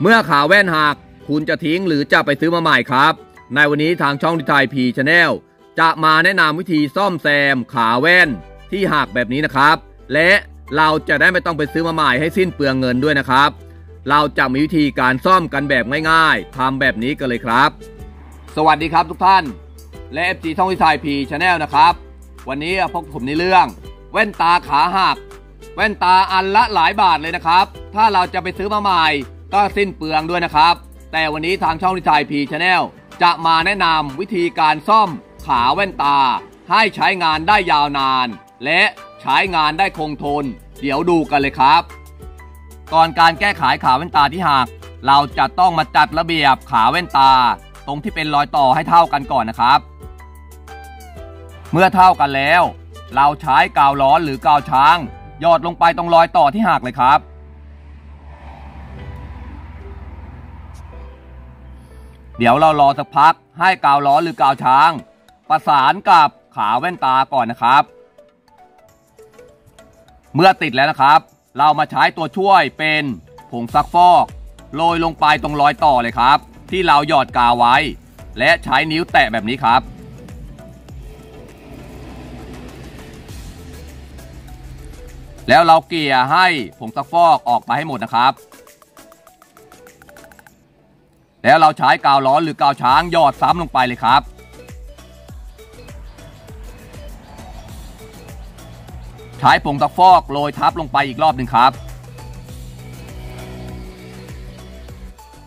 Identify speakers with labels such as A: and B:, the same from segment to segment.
A: เมื่อขาแว่นหักคุณจะทิ้งหรือจะไปซื้อมาใหม่ครับ ในวันนี้ทางช่องวิทยพี Channel จะมาแนะนำวิธีซ่อมแซมขาแว่นที่หักแบบนี้นะครับ และเราจะได้ไม่ต้องไปซื้อมาใหม่ให้สิ้นเปลืองเงินด้วยนะครับ เราจะมีวิธีการซ่อมกันแบบง่ายๆทำแบบนี้กันเลยครับ สวัสดีครับทุกท่าน และ FG ท่องวิทยพีชาแนลนะครับ วันนี้พบผมในเรื่อง แว่นตาขาหักแว่นตาอันละหลายบาทเลยนะครับ ถ้าเราจะไปซื้อมาใหม่ ก็สิ้นเปลืองด้วยนะครับ แต่วันนี้ทางช่องวิทยพีชาแนลจะมาแนะนำวิธีการซ่อมขาแว่นตา ให้ใช้งานได้ยาวนาน และใช้งานได้คงทน เดี๋ยวดูกันเลยครับ ก่อนการแก้ไขขาแว่นตาที่หักเราจะต้องมาจัดระเบียบขาแว่นตา ตรงที่เป็นรอยต่อให้เท่ากันก่อนนะครับ เมื่อเท่ากันแล้ว เราใช้กาวร้อนหรือกาวช้างหยอดลงไปตรงรอยต่อที่หักเลยครับ เดี๋ยวเรารอสักพักให้กาวร้อหรือกาวช้าง ประสานกับขาแว่นตาก่อนนะครับ เมื่อติดแล้วนะครับ เรามาใช้ตัวช่วยเป็นผงซักฟอกโรยลงไปตรงรอยต่อเลยครับ ที่เราหยอดกาวไว้ และใช้นิ้วแตะแบบนี้ครับ แล้วเราเกลี่ยให้ผงซักฟอกออกไปให้หมดนะครับ แล้วเราใช้กาวร้อนหรือกาวช้างยอดซ้ำลงไปเลยครับ ใช้ผงซักฟอกโรยทับลงไปอีกรอบหนึ่งครับ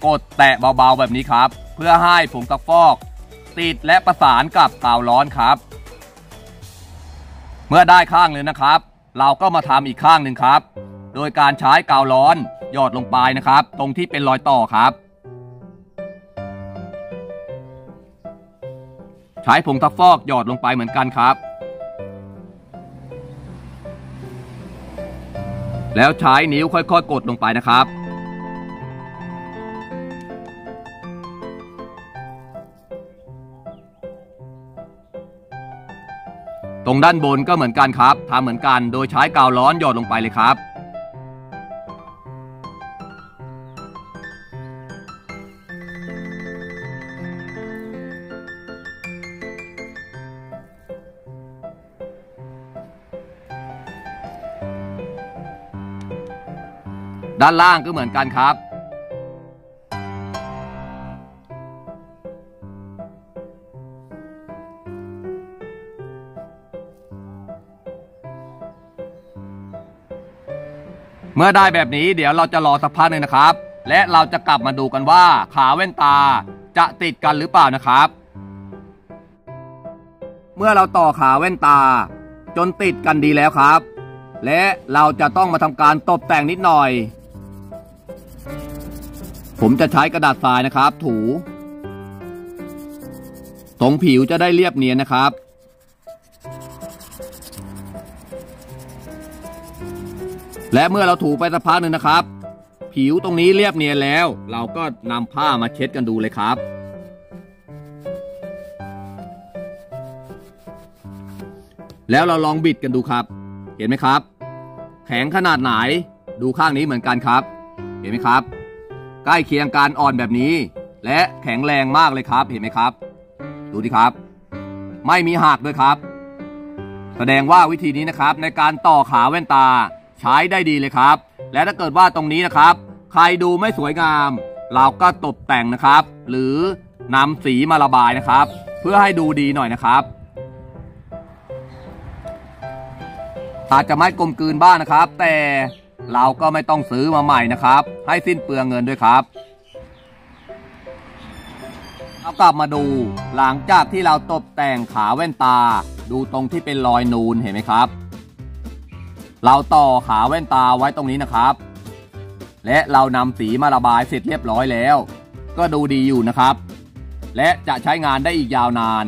A: กดแตะเบาๆแบบนี้ครับ เพื่อให้ผงซักฟอก ติดและประสานกับกาวร้อนครับ เมื่อได้ข้างเลยนะครับ เราก็มาทำอีกข้างหนึ่งครับ โดยการใช้กาวร้อนหยอดลงไปนะครับ ตรงที่เป็นรอยต่อครับ ใช้ผงซักฟอกหยอดลงไปเหมือนกันครับ แล้วใช้นิ้วค่อยๆ กดลงไปนะครับ ตรงด้านบนก็เหมือนกันครับทำเหมือนกันโดยใช้กาวร้อนหยอดลงไปเลยครับ ด้านล่างก็เหมือนกันครับ เมื่อได้แบบนี้เดี๋ยวเราจะรอสักพักหนึ่งนะครับ และเราจะกลับมาดูกันว่าขาแว่นตาจะติดกันหรือเปล่านะครับ เมื่อเราต่อขาแว่นตา จนติดกันดีแล้วครับ และเราจะต้องมาทำการตกแต่งนิดหน่อย ผมจะใช้กระดาษทรายนะครับ ถู ตรงผิวจะได้เรียบเนียนนะครับ และเมื่อเราถูไปสักพักหนึ่งนะครับ ผิวตรงนี้เรียบเนียนแล้ว เราก็นำผ้ามาเช็ดกันดูเลยครับแล้วเราลองบิดกันดูครับ เห็นไหมครับ แข็งขนาดไหน ดูข้างนี้เหมือนกันครับ เห็นไหมครับ ล้เคียงการอ่อนแบบนี้ และแข็งแรงมากเลยครับเห็นไหมครับ ดูดิครับ ไม่มีหักด้วยครับ แสดงว่าวิธีนี้นะครับในการต่อขาแว่นตาใช้ได้ดีเลยครับ และถ้าเกิดว่าตรงนี้นะครับ ใครดูไม่สวยงาม เราก็ตกแต่งนะครับ หรือนำสีมาระบายนะครับ เพื่อให้ดูดีหน่อยนะครับ อาจจะไม่กลมกลืนบ้างนะครับ แต่ เราก็ไม่ต้องซื้อมาใหม่นะครับ ให้สิ้นเปลืองเงินด้วยครับเอากลับมาดูหลังจากที่เราตกแต่งขาแว่นตา ดูตรงที่เป็นรอยนูนเห็นไหมครับ เราต่อขาแว่นตาไว้ตรงนี้นะครับ และเรานำสีมาระบายเสร็จเรียบร้อยแล้ว ก็ดูดีอยู่นะครับ และจะใช้งานได้อีกยาวนาน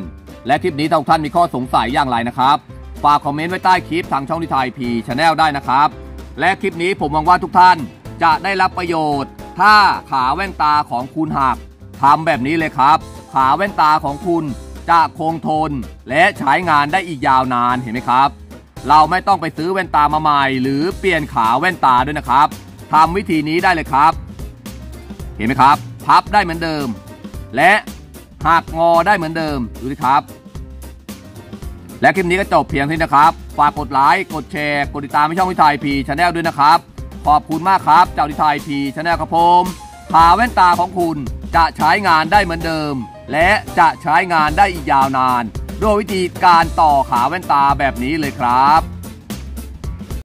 A: และคลิปนี้ทุกท่านมีข้อสงสัยอย่างไรนะครับ ฝากคอมเมนต์ไว้ใต้คลิปทางช่องนิทายพีชาแนลได้นะครับ และคลิปนี้ผมหวังว่าทุกท่านจะได้รับประโยชน์ ถ้าขาแว่นตาของคุณหักทำแบบนี้เลยครับ ขาแว่นตาของคุณจะคงทน และใช้งานได้อีกยาวนานเห็นไหมครับ เราไม่ต้องไปซื้อแว่นตามาใหม่ หรือเปลี่ยนขาแว่นตาด้วยนะครับทำวิธีนี้ได้เลยครับ เห็นไหมครับ พับได้เหมือนเดิม และหักงอได้เหมือนเดิมดูสิครับ และคลิปนี้ก็จบเพียงเท่านี้นะครับฝากกดไลค์กดแชร์ กดติดตามให้ช่องวิทยพี Channel ด้วยนะครับ ขอบคุณมากครับจากวิทยพี Channel ครับผมขาแว่นตาของคุณจะใช้งานได้เหมือนเดิม และจะใช้งานได้อีกยาวนาน ด้วยวิธีการต่อขาแว่นตาแบบนี้เลยครับ